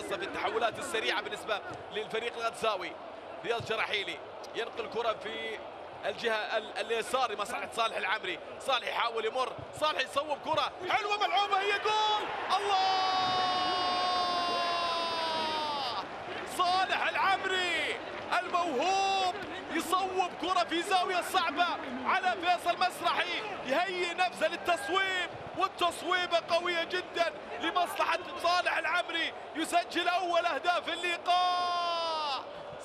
خاصة في التحولات السريعة بالنسبة للفريق الغدساوي رياض شراحيلي ينقل كره في الجهة ال- اليسار لمصلحة صالح العمري صالح يحاول يمر. صالح يصوب كرة. حلوة ملعوبة. هي جول. الله! صالح العمري الموهوب يصوب كرة في زاوية صعبة على فيصل مسرحي. يهيئ نفسه للتصويب. والتصويبة قوية جدا لمصلحة صالح العمري يسجل أول أهداف اللقاء.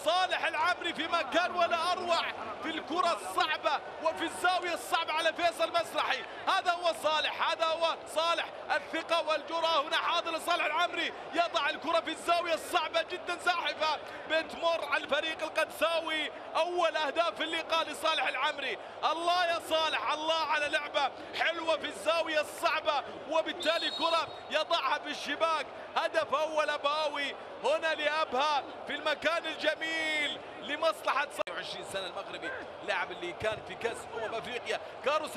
صالح العمري في مكان ولا أروع في الكرة الصعبة وفي الزاوية الصعبة على فيصل مسرحي هذا هو صالح هذا هو صالح. الثقة والجرأة هنا حاضر لصالح العمري يضع الكرة في الزاوية الصعبة جدا زاحفة بتمر على الفريق القدساوي. أول أهداف اللقاء لصالح العمري الله يا صالح الله على لعبة حلوة في الزاوية الصعبة. وبالتالي كرة يضعها في الشباك. هدف أول أبهاوي هنا لأبها في المكان الجميل لمصلحة 20 سنة المغربي لاعب اللي كان في كأس أمم أفريقيا. كارلوس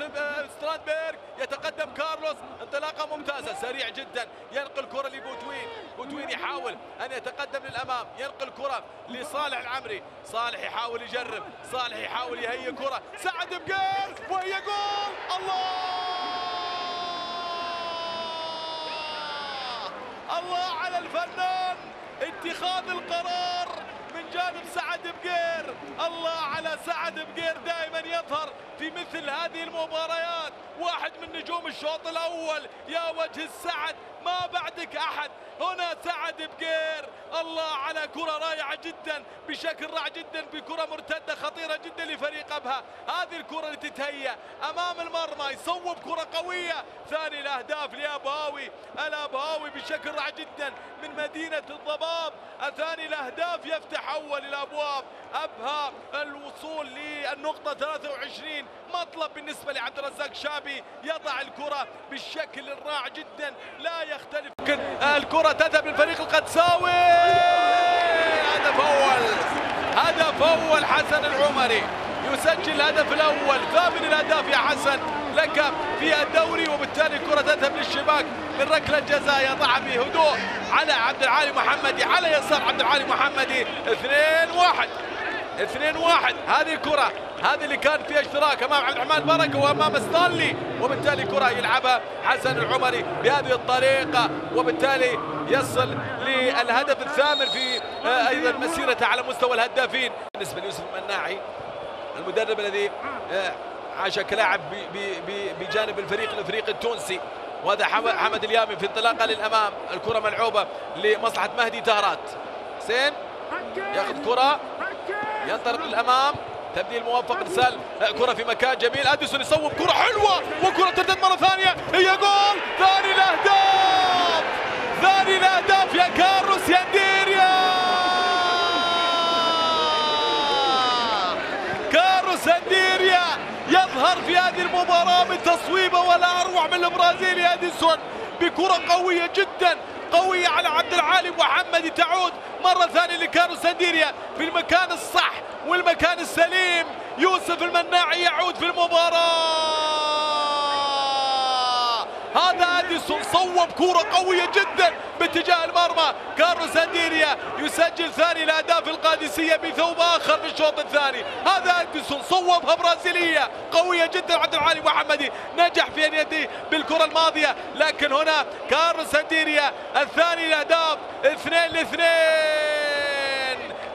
ستراندبيرغ يتقدم كارلوس. انطلاقة ممتازة سريع جدا. ينقل كرة لبوتوين. بوتوين يحاول أن يتقدم للأمام. ينقل كرة لصالح العمري. صالح يحاول يجرب. صالح يحاول يهيئ كرة. سعد بقير وهي جول. الله! الله على الفنان. اتخاذ القرار من جانب سعد بقير. الله على سعد بقير دائما يظهر في مثل هذه المباريات. واحد من نجوم الشوط الأول. يا وجه السعد ما بعدك أحد. هنا سعد بقير. الله على كرة رائعة جدا بشكل رائع جدا بكرة مرتدة خطيرة جدا لفريق أبها. هذه الكرة اللي تتهيأ أمام المرمى يصوب كرة قوية. ثاني الأهداف لأبهاوي. الأبهاوي بشكل رائع جدا من مدينة الضباب. ثاني الأهداف يفتح أول الأبواب. أبها الوصول للنقطة 23 مطلب بالنسبة لعبد الرزاق شابي. يضع الكرة بالشكل الرائع جدا لا يختلف. الكرة تذهب للفريق القدساوي. هدف أول. هدف أول حسن العمري. يسجل الهدف الأول. ثامن الأهداف يا حسن. لك في الدوري وبالتالي الكرة تذهب للشباك من ركلة جزاء. يضعها بهدوء على عبد العالي محمدي. على يسار عبد العالي محمدي. 2 1 2 1 هذه الكرة هذه اللي كان فيها اشتراك امام عبد الرحمن بركة وامام ستانلي وبالتالي كرة يلعبها حسن العمري بهذه الطريقة وبالتالي يصل للهدف الثامن في آه، أيضا مسيرته على مستوى الهدافين. بالنسبة ليوسف المناعي المدرب الذي آه، عاش كلاعب بجانب الفريق الإفريقي التونسي وهذا حم- حمد اليامي في انطلاقة للأمام. الكرة ملعوبة لمصلحة مهدي تهرات. حسين ياخذ كرة ينطلق للأمام. تبديل موفق إرسال كرة في مكان جميل. أديسون يصوب كرة حلوة وكرة تردد مرة ثانية. هي جول. ثاني الأهداف. ثاني الأهداف. يا كارلوس ينديريا كارلوس انديريا يظهر في هذه المباراة من تصويبه ولا أروع من البرازيلي أديسون. بكرة قوية جدا. قوية على عبد العالي محمدي تعود مرة ثانية لكارلوس انديريا في المكان الصح والمكان السليم. يوسف المناعي يعود في المباراة. هذا أديسون صوب كرة قوية جدا باتجاه المرمى. كارلوس انديريا يسجل ثاني الاهداف القادسية بثوب آخر في الشوط الثاني. هذا اديسون صوبها برازيلية قوية جدا عبد العالي محمدي. نجح في أن يأتي بالكرة الماضية لكن هنا كارلوس انديريا الثاني الاهداف اثنين لاثنين.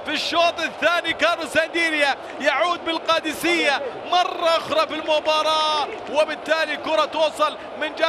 في الشوط الثاني كارلوس انديريا يعود بالقادسية مرة أخرى في المباراة وبالتالي كرة توصل من جانب